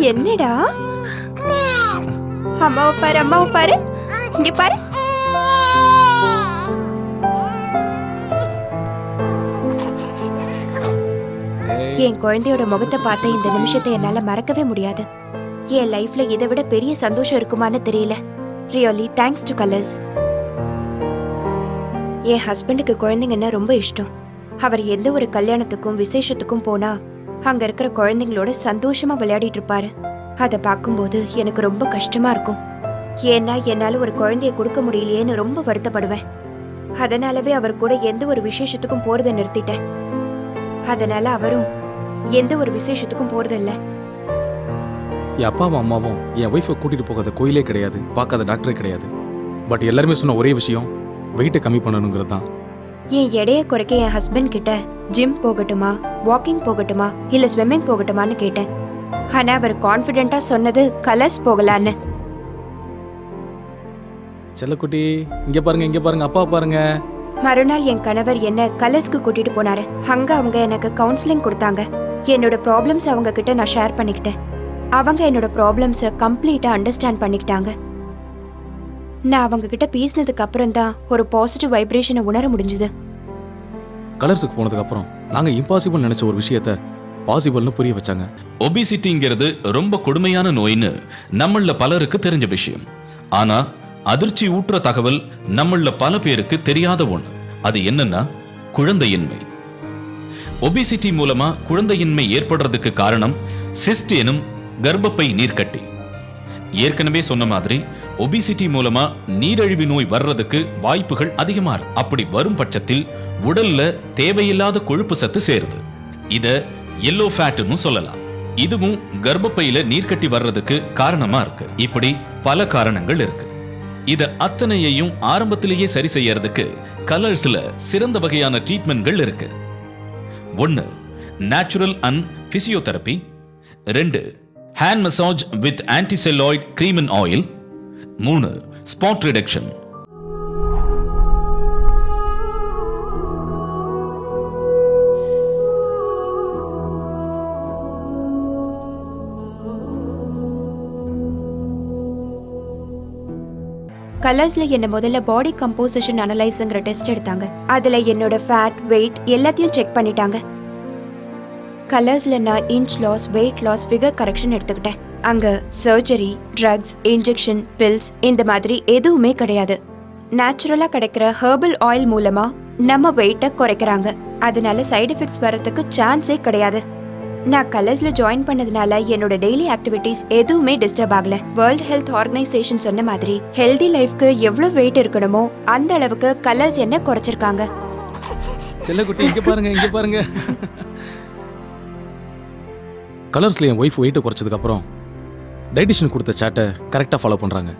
என்னடா? அம்மாவை பாரு அம்மாவை பாரு. இங்க பாரு. என் குழந்தையோட முகத்தை பார்த்த இந்த நிமிஷத்தை என்னால மறக்கவே முடியாது. என் லைஃப்ல இதை விட பெரிய சந்தோஷம் இருக்குமான்னு தெரியல. ரியலி தேங்க்ஸ் டு கலர்ஸ் என் ஹஸ்பண்டுக்கு குழந்தைங்கன்னா ரொம்ப இஷ்டம். அவர் எந்த ஒரு கல்யாணத்துக்கும் விசேஷத்துக்கும் போனா அங்க இருக்கிற குழந்தைங்களோட சந்தோஷமா விளையாடிட்டு இருப்பாரு. அதை பார்க்கும்போது எனக்கு ரொம்ப கஷ்டமா இருக்கும். ஏன்னா என்னால ஒரு குழந்தைய கொடுக்க முடியலையேன்னு ரொம்ப வருத்தப்படுவேன். அதனாலவே அவர் கூட எந்த ஒரு விசேஷத்துக்கும் போறதை நிறுத்திட்டேன். அதனால அவரும் எந்த ஒரு விசேஷத்துக்கும் போறதில்ல. என் அப்பாவும் அம்மாவும் என் ஒய்ஃபை கூட்டிட்டு போகாத கோயிலே கிடையாது பார்க்காத டாக்டரே கிடையாது. பட் எல்லாருமே சொன்ன ஒரே விஷயம் வெயிட்டை கம்மி பண்ணணுங்கிறது தான். என் எடையை குறைக்க என் ஹஸ்பண்ட் கிட்ட ஜிம் போகட்டுமா வாக்கிங் போகட்டுமா இல்ல ஸ்விம்மிங் போகட்டுமான்னு கேட்டேன். ஆனா அவர் கான்ஃபிடென்ட்டா சொன்னது கலர்ஸ் போகலான்னு. செல்லக்குட்டி இங்க பாருங்க இங்க பாருங்க அப்பா பாருங்க. மறுநாள் என் கணவர் என்ன கலர்ஸ்க்கு கூட்டிட்டு போனாரு. அங்க அவங்க எனக்கு கவுன்சிலிங் கொடுத்தாங்க. என்னோட ப்ராப்ளம்ஸ் அவங்க கிட்ட நான் ஷேர் பண்ணிக்கிட்டேன். அவங்க என்னோட ப்ராப்ளம்ஸை கம்ப்ளீட்டா அண்டர்ஸ்டாண்ட் பண்ணிக்கிட்டாங்க. நான் அவங்க கிட்ட பேசினதுக்கு அப்புறம் தான் ஒரு பாசிட்டிவ் வைப்ரேஷனை உணர முடிஞ்சது. கலர்ஸுக்கு போனதுக்கு அப்புறம் நாங்க இம்பாசிபிள் நினைச்ச ஒரு விஷயத்த பாசிபிள்னு புரிய வச்சாங்க. ஒபிசிட்டிங்கிறது ரொம்ப கொடுமையான நோய்னு நம்மள பலருக்கு தெரிஞ்ச விஷயம். ஆனா அதிர்ச்சி ஊட்டுற தகவல் நம்மள பல பேருக்கு தெரியாத ஒண்ணு. அது என்னன்னா குழந்தையின்மை. ஒபிசிட்டி மூலமா குழந்தையின்மை ஏற்படுறதுக்கு காரணம் சிஸ்ட் எனும் கர்ப்பப்பை நீர்க்கட்டி. ஏற்கனவே சொன்ன மாதிரி ஒபிசிட்டி மூலமா நீரிழிவு நோய் வர்றதுக்கு வாய்ப்புகள் அதிகமா இருக்கு அப்படி வரும் பட்சத்தில் உடல்ல தேவையில்லாத கொழுப்பு சத்து சேருது. இத எல்லோ ஃபேட்னு சொல்லலாம். இதுவும் கர்ப்பப்பையில நீர்க்கட்டி வர்றதுக்கு காரணமா இருக்கு. இப்படி பல காரணங்கள் இருக்கு. இத அத்தனையையும் ஆரம்பத்திலேயே சரி செய்யறதுக்கு கலர்ஸ்ல சிறந்த வகையான ட்ரீட்மெண்ட்கள் இருக்கு. ஒன்னு நேச்சுரல் அண்ட் பிசியோதெரப்பி ரெண்டு hand massage with anticellulite cream and oil மூணு ஸ்பாட் ரிடக்ஷன் கலர்ஸ்ல என்ன முதல்ல பாடி கம்போசிஷன் அனலைஸ்ங்கிற டெஸ்ட் எடுத்தாங்க. அதுல என்னோட ஃபேட் வெயிட் எல்லாத்தையும் செக் பண்ணிட்டாங்க. கலர்ஸ்ல நான் inch loss weight loss figure correction எடுத்துக்கிட்டேன். அங்க சர்ஜரி ட்ரக்ஸ் இன்ஜெக்ஷன் பில்ஸ் இந்த மாதிரி எதுவுமே கிடையாது. நேச்சுரலா கிடைக்கிற ஹெர்பல் ஆயில் மூலமா நம்ம வெயிட்டை குறைக்கிறாங்க. அதனால சைடு எஃபெக்ட்ஸ் வரதுக்கு சான்ஸே கிடையாது. நான் கலர்ஸ்ல ஜாயின் பண்ணதுனால என்னோட டெய்லி ஆக்டிவிட்டீஸ் எதுவுமே டிஸ்டர்ப் ஆகல. வேர்ல்ட் ஹெல்த் ஆர்கனைசேஷன் சொன்ன மாதிரி ஹெல்தி லைஃப்க்கு எவ்வளவு வெயிட் இருக்கணுமோ அந்த அளவுக்கு கலர்ஸ் என்ன குறைச்சிருக்காங்க. செல்லக்குட்டி இங்க பாருங்க இங்க பாருங்க. கலர்ஸ்ல என் ஒய்ஃப் வெயிட்டை குறைச்சதுக்கப்புறம் டைட்டிஷன் கொடுத்த சாட்டை கரெக்டாக ஃபாலோ பண்ணுறாங்க